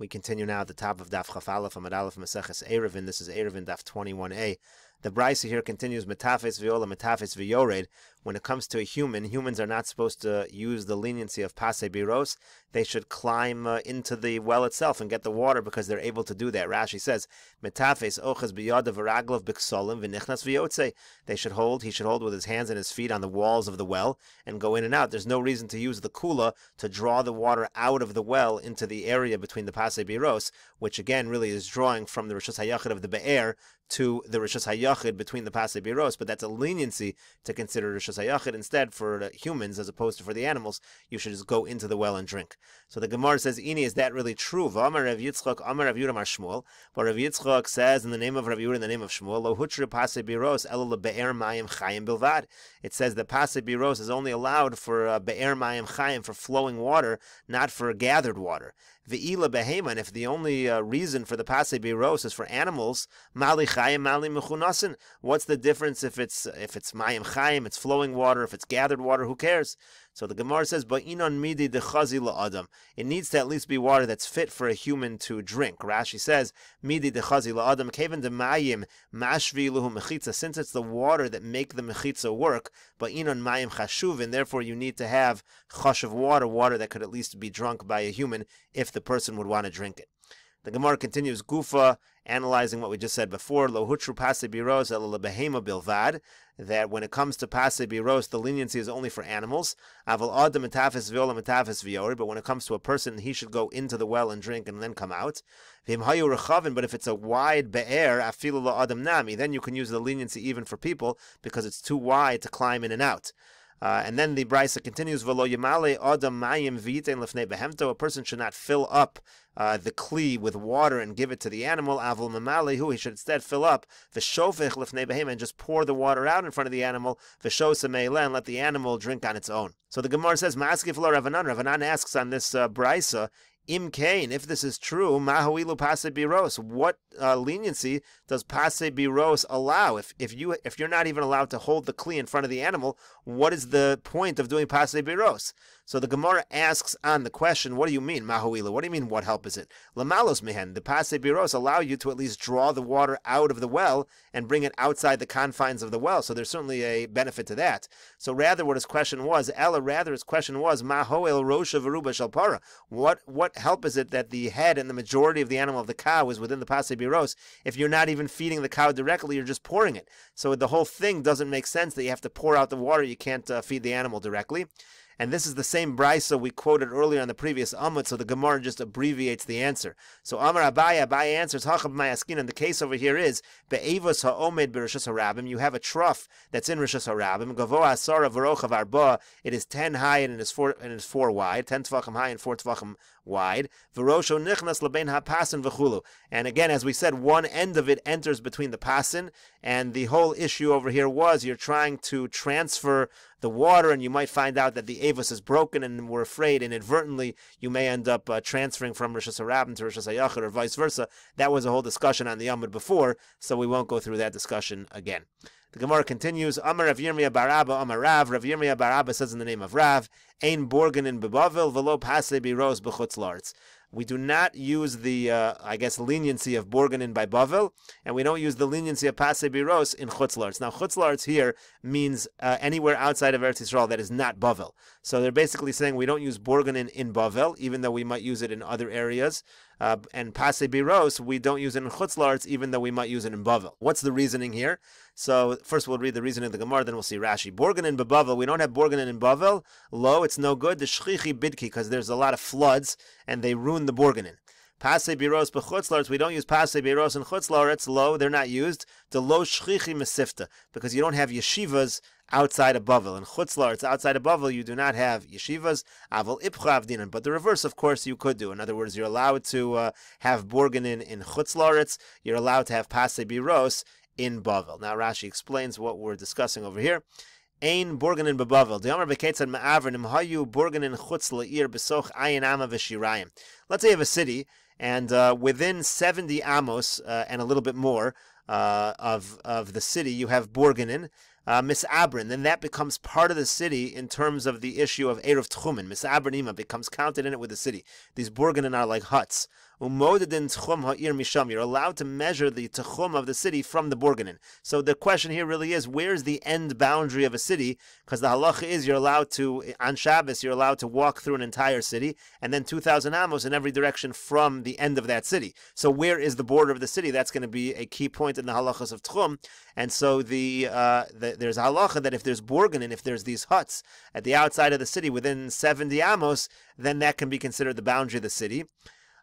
We continue now at the top of Daf Chafalef Amud Aleph Maseches Eruvin. This is Eruvin Daf 21a. The Brisa here continues Metafes Viola, Metafes Viored. When it comes to a human, humans are not supposed to use the leniency of Pase Biros. They should climb uh, into the well itself and get the water because they're able to do that. Rashi says, Metafes Oches Biyada Varaglov Biksolim Vinichnas Viotze. They should hold, he should hold with his hands and his feet on the walls of the well and go in and out. There's no reason to use the kula to draw the water out of the well into the area between the Pase Biros, which again really is drawing from the Rishus Hayachid of the Be'er to the Rishus Hayachid between the Pasei Biros, but that's a leniency to consider Rishus Hayachid. Instead, for humans as opposed to for the animals, you should just go into the well and drink. So the Gemara says, Ini, is that really true? V'amar Rav Yitzchak, Amar Rav Shmuel. But Rav Yitzchak says in the name of Rav Yudam, in the name of Shmuel, Lo Pasei Biros, Elo Be'er Mayim Chayim Bilvad. It says the Pasei Biros is only allowed for uh, Be'er Mayim Chayim, for flowing water, not for gathered water. Ve'ila behema, and if the only uh, reason for the Pasei Biros is for animals, Mali Chayim, Mali Mechunasin, what's the difference if it's if it's Mayim Chayim, it's flowing water, if it's gathered water, who cares? So the Gemara says, "Ba'inon midi dechazi la'adam." It needs to at least be water that's fit for a human to drink. Rashi says, "Midi dechazi la'adam." Kaven demayim mashvi luhu mechitza. Since it's the water that make the mechitza work, ba'inon mayim chashuv, and therefore you need to have chashuv water, water that could at least be drunk by a human if the person would want to drink it. The Gemara continues, Gufa, analyzing what we just said before, Lohutru Pase Biros el Behema Bilvad, that when it comes to Pase Biros, the leniency is only for animals. Aval Adam Metafis Viola Metafis Viori, but when it comes to a person, he should go into the well and drink and then come out. Vim Hayu Rechavin, but if it's a wide Be'er, Afilu Adam Nami, then you can use the leniency even for people because it's too wide to climb in and out. Uh, and then the brisa continues, "V'lo yamale adam mayim v'yitein lefnei behemto." A person should not fill up uh, the kli with water and give it to the animal. avul mamale who he should instead fill up v'shofech lefnei behem and just pour the water out in front of the animal. V'shosa and let the animal drink on its own. So the Gemara says, "Ma'askif lo Ravanan." Ravanan asks on this uh, brisa, Im Kain, if this is true, Mahoilu Pase Biros, what uh, leniency does Pase Biros allow? If if you if you're not even allowed to hold the kli in front of the animal, what is the point of doing Pase Biros? So the Gemara asks on the question, what do you mean, Mahoilu? What do you mean, what help is it? Lamalos Mehen, the Pase Biros allow you to at least draw the water out of the well and bring it outside the confines of the well. So there's certainly a benefit to that. So rather what his question was, Ella, rather his question was, Mahoel Rosha Veruba Shalpara. What what help is it that the head and the majority of the animal of the cow is within the Pase Biros if you're not even feeding the cow directly, you're just pouring it. So the whole thing doesn't make sense that you have to pour out the water, you can't uh, feed the animal directly. And this is the same brisa we quoted earlier on the previous Amud, so the Gemara just abbreviates the answer. So Amar Abaye, Abaye answers, Hachab Mayaskin, and the case over here is, Be'evos ha'omed b'rishas harabim, you have a trough that's in rishas harabim, Gavo asara v'rochav arba, it is 10 high and it is 4, and it is four wide, 10 tvachim high and 4 tvachim wide. V'rosho nichnas lebein ha'pasin v'chulu. And again, as we said, one end of it enters between the pasin, and the whole issue over here was you're trying to transfer the water, and you might find out that the avos is broken, and we're afraid inadvertently you may end up uh, transferring from Rosh Hashanah to Rosh Hashanah or vice versa. That was a whole discussion on the Amud before, so we won't go through that discussion again. The Gemara continues, Amar Rav Yirmiyah Barabba, Amar Rav, Rav Yirmiyah Barabba says in the name of Rav, Ein Borgen in Bebavil, Velo Pase Biros Bechutz Larts. We do not use the, uh, I guess, leniency of Borganin in Bavel, and we don't use the leniency of Pase Biros in Chutzlarts. Now, Chutzlarts here means uh, anywhere outside of Eretz Yisrael that is not Bavel. So they're basically saying we don't use Borganin in Bavel, even though we might use it in other areas. Uh, and Pase Biros, we don't use it in Chutzlarts, even though we might use it in Bavel. What's the reasoning here? So first we'll read the reasoning of the Gemara, then we'll see Rashi. Borganin in Bavel, we don't have Borganin in Bavel. Low, it's no good. The Shchichi Bidki, because there's a lot of floods, and they ruin the Borganin. Pase biros bechutzlarts, we don't use pase biros and chutzlarts, low, they're not used. The low shchichi mesifta, because you don't have yeshivas outside of Bavel. In chutzlarts, outside of Bavel, you do not have yeshivas, aval ipcha But the reverse, of course, you could do. In other words, you're allowed to uh, have borganin in chutzlarts, you're allowed to have pase biros in Bavel. Now Rashi explains what we're discussing over here. Ein Borganin bebavel. The Amar beketzad ma'avrin hayu Borganin chutz le'ir besoch ayin ama v'shirayim. Let's say you have a city and uh, within 70 amos uh, and a little bit more uh, of of the city, you have Borganin, uh, Misabrin. Then that becomes part of the city in terms of the issue of Erev Tchumen. Misabrinima becomes counted in it with the city. These Borganin are like huts. You're allowed to measure the tchum of the city from the borganin. So the question here really is, where's the end boundary of a city? Because the halacha is you're allowed to, on Shabbos, you're allowed to walk through an entire city, and then 2,000 amos in every direction from the end of that city. So where is the border of the city? That's going to be a key point in the halachas of tchum. And so the, uh, the there's halacha that if there's borganin, if there's these huts at the outside of the city within 70 amos, then that can be considered the boundary of the city.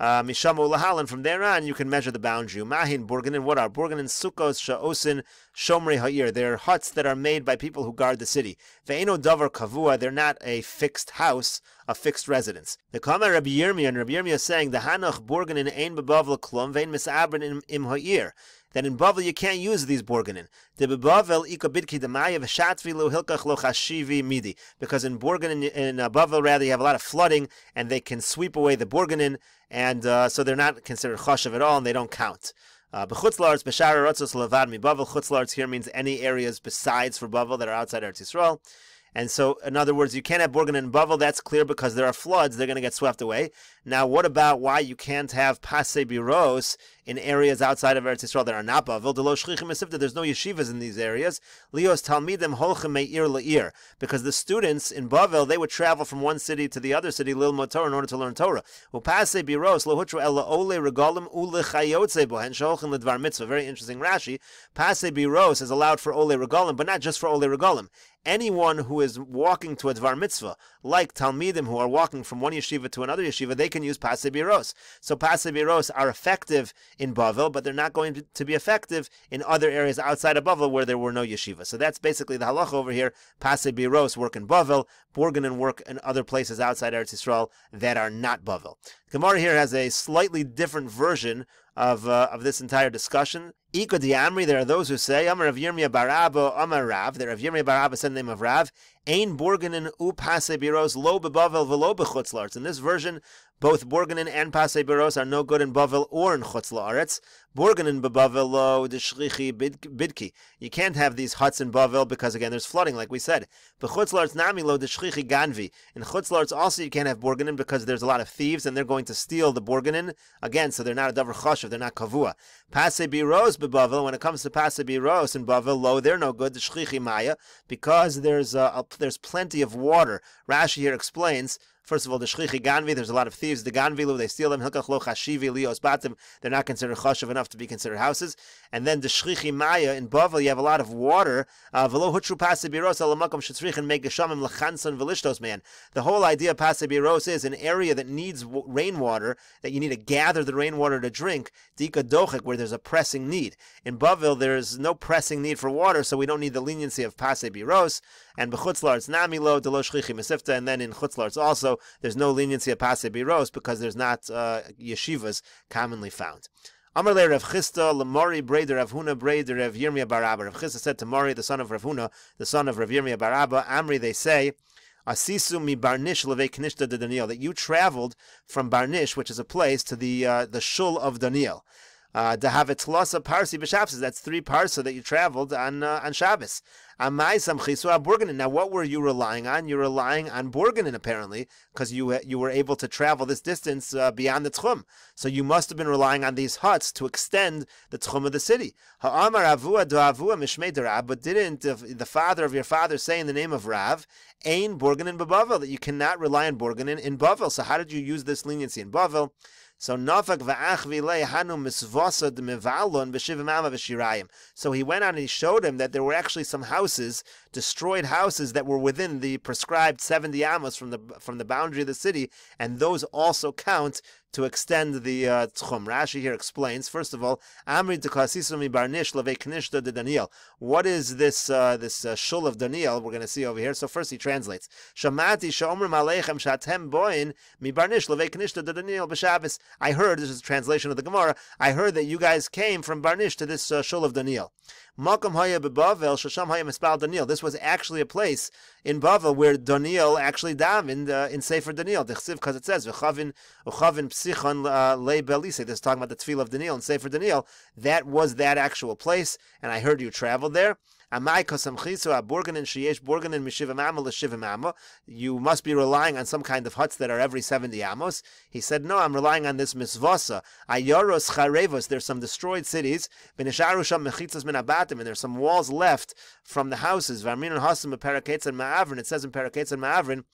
Uh, Mishamu Lahal, and from there on you can measure the boundary. Mahin, Burganin, what are Burganin, Sukkos, Sha'osin, Shomrei Ha'ir. They're huts that are made by people who guard the city. Ve'eno Davar Kavua, they're not a fixed house, a fixed residence. The Kama Rabbi Yirmiyah, and Rabbi Yirmiyah saying, the Hanach Burganin Ein Bebavla Klum, Ve'en Misabrin Im Ha'ir that in Bavel you can't use these borganin. Because in Borganin, in uh, Bavel rather, you have a lot of flooding, and they can sweep away the borganin, and uh, so they're not considered chashav at all, and they don't count. Uh, Bechutzlarts, Beshara Rotzos Levad Mi Bavel. Chutzlarts here means any areas besides for Bavel that are outside Eretz Yisrael. And so, in other words, you can't have Borgan and Bavel. That's clear because there are floods. They're going to get swept away. Now, what about why you can't have Pasei Biros in areas outside of Eretz Yisrael that are not Bavel? There's no yeshivas in these areas. Leos Talmidim Holchem Meir Leir. Because the students in Bavel, they would travel from one city to the other city, Lil Motor, in order to learn Torah. Pasei Biros, Lohutra Ella Ole Regalim Ule Chayotze Bohen Sholchem Ledvar Mitzvah. Very interesting Rashi. Pasei Biros is allowed for Ole Regalim, but not just for Ole Regalim anyone who is walking to a Dvar Mitzvah, like Talmidim who are walking from one yeshiva to another yeshiva, they can use Pasebiros. So Pasebiros are effective in Bavel, but they're not going to be effective in other areas outside of Bavel where there were no yeshiva. So that's basically the halacha over here. Pasebiros work in Bavel, Borganen work in other places outside Eretz Yisrael that are not Bavel. Gemara here has a slightly different version of uh, of this entire discussion. Iko Amri, there are those who say, Amar of Yirmiyah Barabo, Amar Rav, there of Yirmiyah Barabo said the name of Rav, Ein Borganen u Pase Biros lo bebavel velo bechutzlarts. In this version, both Borganen and Pase Biros are no good in Bavel or in Chutz La'aretz. Borganen bebavel lo deshrichi bidki. You can't have these huts in Bavel because again there's flooding, like we said. Bechutz La'aretz nami lo deshrichi ganvi. In Chutz La'aretz also you can't have Borganen because there's a lot of thieves and they're going to steal the Borganen again, so they're not a davar choshev, they're not kavua. Pase Biros bebavel. When it comes to Pase Biros in Bavel, lo they're no good. Deshrichi maya because there's uh, a there's plenty of water. Rashi here explains First of all, the shchichi ganvi, there's a lot of thieves. The ganvilu, they steal them. Hilkach lo chashivi lios batim. They're not considered chashav enough to be considered houses. And then the shchichi maya in Bavel, you have a lot of water. Uh, velo hutru pasibiros alamakam shetzrichin velishtos man. The whole idea of pasibiros is an area that needs rainwater, that you need to gather the rainwater to drink. Dika dochek, where there's a pressing need. In Bavel, there's no pressing need for water, so we don't need the leniency of pasibiros. And bechutzlar, nami lo delo mesifta. And then in chutzlar, also there's no leniency of Pasei Biros because there's not uh, yeshivas commonly found. Amar le Rav Chisda, Lamori Breder, Rav Huna Breder, Rav Yirmiyah Barabba. Rav Chisda said to Mori, the son of Rav Huna, the son of Rav Yirmiyah Barabba, Amri, they say, Asisu mi Barnish leve Knishta de Daniel, that you traveled from Barnish, which is a place, to the uh, the shul of Daniel. Uh, to have a tlasa parsi b'shabbos. That's three parsa that you traveled on uh, on Shabbos. Now, what were you relying on? You're relying on Borganen, apparently, because you you were able to travel this distance uh, beyond the Tchum. So you must have been relying on these huts to extend the Tchum of the city. But didn't the father of your father say in the name of Rav, Ain Borganen Bavel, that you cannot rely on Borganen in Bavel? So how did you use this leniency in Bavel? So Nafak va'ach hanu misvasad mevalon b'shivim ama v'shirayim. So he went on and he showed him that there were actually some houses, destroyed houses that were within the prescribed 70 amos from the from the boundary of the city, and those also count to extend the uh, tchum. Rashi here explains, first of all, Amri dekasisumi barnish leve de Daniel. What is this uh, this uh, shul of Daniel? We're going to see over here. So first he translates, Shamati shomer malechem shatem boin mi barnish leve de Daniel b'Shabbos. I heard, this is a translation of the Gemara, I heard that you guys came from Barnish to this uh, shul of Daniel. Makam Haya beBavel, Shasham Haya Mispal Daniel. This was actually a place in Bavel where Daniel actually davened uh, in Sefer Daniel. Because it says, V'chavin Psichon Le Belise. This is talking about the Tefillah of Daniel and Sefer Daniel. That was that actual place, and I heard you traveled there. Amai kosamchisu aburganin sheyesh burganin mishivim amma l'shivim amma. You must be relying on some kind of huts that are every 70 amos. He said, no, I'm relying on this misvasa. Ayoros charevos, there's some destroyed cities. V'nisharu sham mechitzas min abatim, and there's some walls left from the houses. V'armin hasim peraketz and ma'avrin. It says in peraketz and ma'avrin,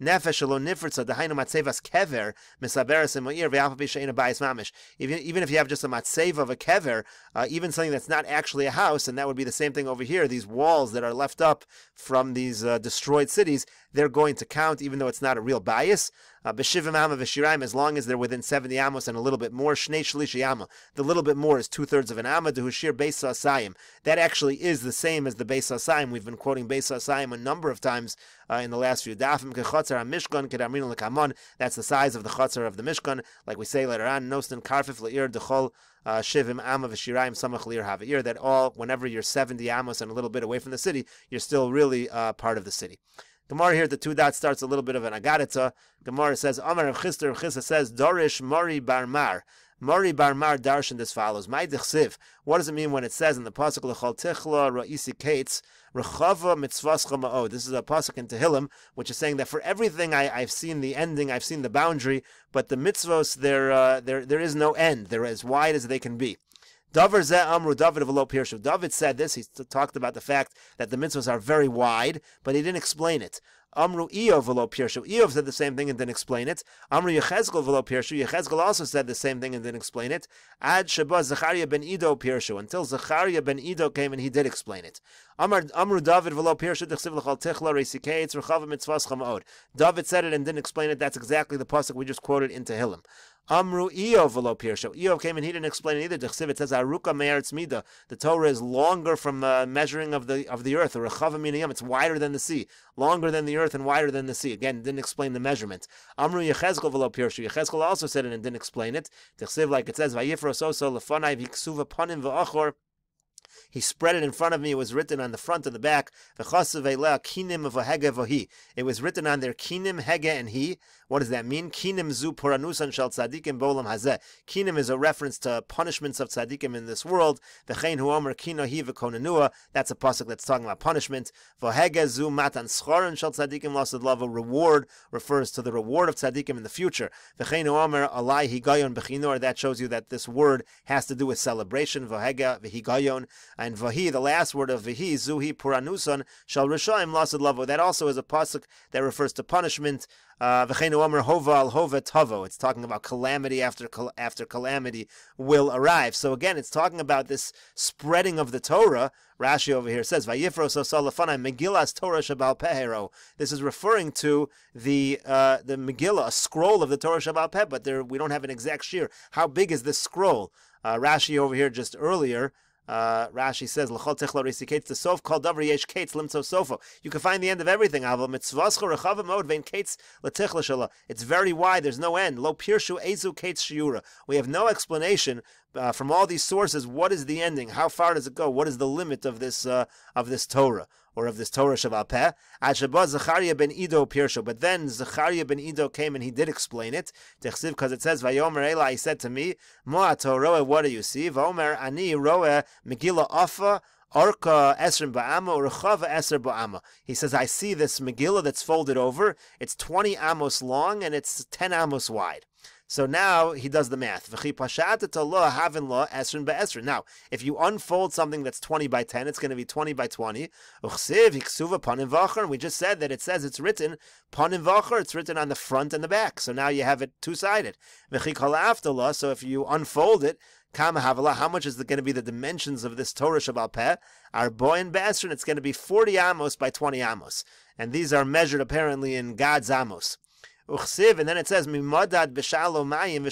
nefesh alo nifritza dahainu matzevas kever misaberes emoir v'apapi she'ena mamish. Even even if you have just a matzev of a kever, uh, even something that's not actually a house, and that would be the same thing over here. These walls that are left up from these uh, destroyed cities, they're going to count, even though it's not a real bias. Uh, B'shivim amma v'shiraim, as long as they're within 70 amos and a little bit more. Shnei shlishi amma. The little bit more is two thirds of an amma. Dehushir beis asayim. That actually is the same as the beis asayim. We've been quoting beis asayim a number of times uh, in the last few dafim. Kechotzar mishkan kedamrin. That's the size of the chotzar of the mishkan. Like we say later on, nostan karfif leir dechol uh, shivim amma v'shiraim samach lir havir. That all, whenever you're 70 amos and a little bit away from the city, you're still really uh, part of the city. Gemara here, the two dots starts a little bit of an agarita. Gemara says, Amar of Chisda, Chisda says, Dorish Mori Barmar. Mori Barmar darshan this follows. My dichsiv. What does it mean when it says in the pasuk lechol tichla ra'isi kates rechava mitzvascha ma'od? This is a pasuk in Tehillim, which is saying that for everything I, have seen the ending, I've seen the boundary, but the mitzvos there uh, there there is no end. They're as wide as they can be. David David said this. He talked about the fact that the mitzvahs are very wide, but he didn't explain it. Amru Eov velo Pirshu. Eov said the same thing and didn't explain it. Amru Yechezkel velo Pirshu. Yechezkel also said the same thing and didn't explain it. Ad Sheba Zechariah ben Ido Pirshu. Until Zechariah ben Ido came and he did explain it. Amr Amru David velo Pirshu Dechsiv Lechal Tichla Reisikei It's Rechav Mitzvahs Chamaod. David said it and didn't explain it. That's exactly the pasuk we just quoted in Tehillim. Amru Eov velo Pirshu. Eov came and he didn't explain it either. Dechsiv it says Aruka Me'eretz Mida. The Torah is longer from uh, measuring of the of the earth. Or Miniyam. It's wider than the sea, longer than the earth and wider than the sea. Again, didn't explain the measurement. Amru Yechezkel v'lo pirshu. Yechezkel also said it and didn't explain it. Tichsiv, like it says, Vayifros also lefanai v'ksuva panim v'achor. He spread it in front of me. It was written on the front and the back. It was written on their kinim, hege, and he. What does that mean? Kinim zu poranusan shal tzadikim bolam hazeh. Kinim is a reference to punishments of tzadikim in this world. V'chein hu omer kino hi. That's a pasuk that's talking about punishment. V'hege zu matan schorin shal tzadikim lasad lava. Reward refers to the reward of tzadikim in the future. V'chein hu omer alai higayon b'chinor. That shows you that this word has to do with celebration. V'hege v'higayon. And vahi, the last word of vahi, zuhi puranusan shal rishayim lasad lavo. That also is a pasuk that refers to punishment. V'cheinu Omer Hoval Hova Tavo. it's talking about calamity after after calamity will arrive. So again, it's talking about this spreading of the Torah. Rashi over here says, Megillas Torah Shabal Pehero. This is referring to the uh, the Megillah, a scroll of the Torah Shabal Peh, but there we don't have an exact shear. How big is this scroll? Uh, Rashi over here just earlier uh, Rashi says, "L'chol tichla risi the sof called davar yesh kates limtzo sofo." You can find the end of everything. Aval mitzvascha rechav mod vein kates shala. It's very wide. There's no end. Lo pirshu ezu kates shiura. We have no explanation uh, from all these sources. What is the ending? How far does it go? What is the limit of this uh, of this Torah? Or of this Torah Shaval Peh. Ashabah Zechariah ben Ido Pirsho. But then Zechariah ben Ido came and he did explain it. because it says, Vayomer Ela, he said to me, Moa Torah, what do you see? Vayomer Ani Roe Megillah Afa. Arka Esrim Ba'ama or Chava Eser Ba'ama. He says, I see this Megillah that's folded over. It's 20 amos long and it's 10 amos wide. So now he does the math. Now, if you unfold something that's 20 by 10, it's going to be 20 by 20. And we just said that it says it's written it's written on the front and the back. So now you have it two-sided. So if you unfold it, how much is it going to be the dimensions of this Torah Shabbat Peh? Our boy and Basran, it's going to be 40 amos by 20 amos. And these are measured apparently in God's amos. Uchsiv, and then it says Mimadad b'shalomayim.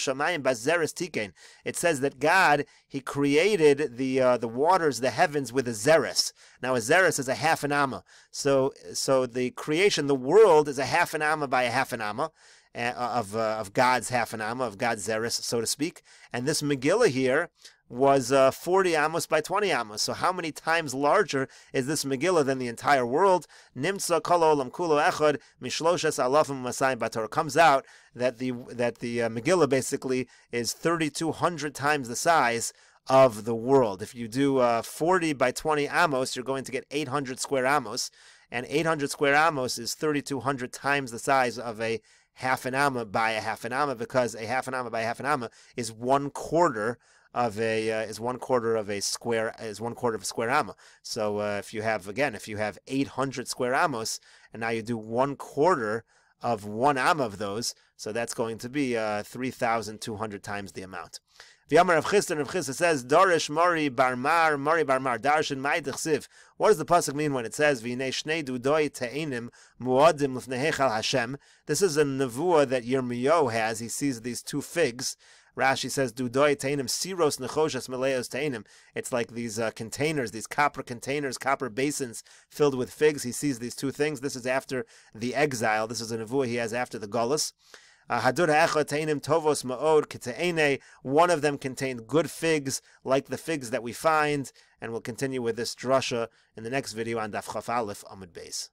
It says that God He created the uh, the waters, the heavens, with a zeres. Now a zeres is a half an amma. So so the creation, the world, is a half an amma by a half an amma. Uh, of uh, of God's half an amma, of God's zeres, so to speak. And this Megillah here was uh, 40 amos by 20 amos. So how many times larger is this Megillah than the entire world? Nimtza kol olam kulo echad mishloshes alafim masayim bator. Comes out that the that the uh, Megillah basically is 3,200 times the size of the world. If you do uh, 40 by 20 amos, you're going to get 800 square amos, and 800 square amos is 3,200 times the size of a half an amma by a half an amma because a half an amma by a half an amma is one quarter of a uh, is one quarter of a square is one quarter of a square amma. So uh, if you have again if you have 800 square amos and now you do one quarter of one amma of those, so that's going to be uh, 3,200 times the amount. V'yamar Rav Chisda, Rav Chisda says, Dorish Mori Barmar, Mori Barmar, Darshan Ma'idich Siv. What does the pasuk mean when it says, V'nei Shnei Dudoi Te'enim Muadim L'fnehechal Hashem? This is a nevuah that Yirmiyo has. He sees these two figs. Rashi says, Dudoi Te'enim Siros Nechoshas Meleos Te'enim. It's like these uh, containers, these copper containers, copper basins filled with figs. He sees these two things. This is after the exile. This is a nevuah he has after the Golas. Hadur tovos ma'od One of them contained good figs, like the figs that we find, and we'll continue with this drasha in the next video on Daf Chaf Aleph Amud Beis.